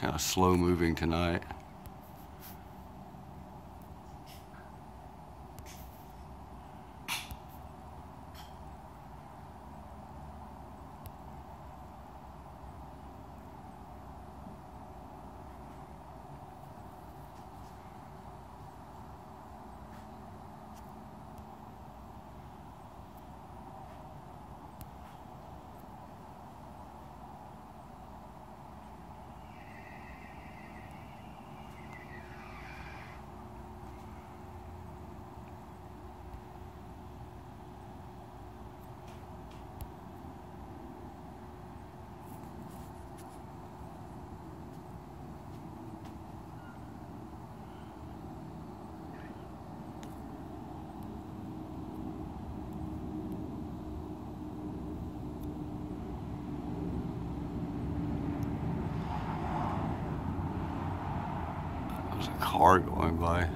kind of slow moving tonight. There's a car going by.